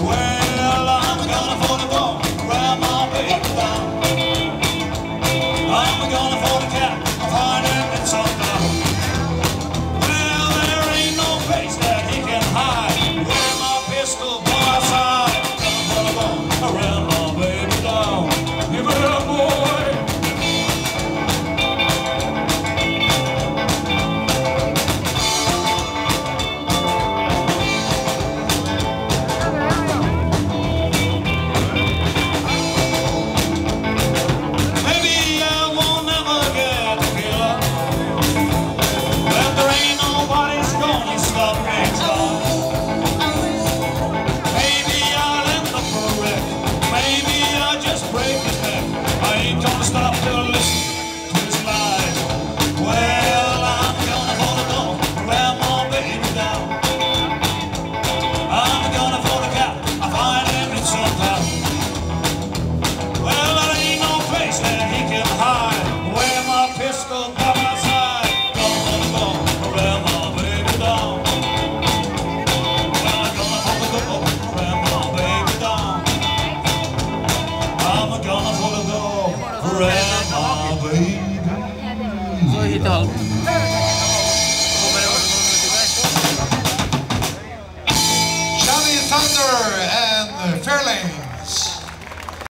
Well, stop me. grandma, Thunder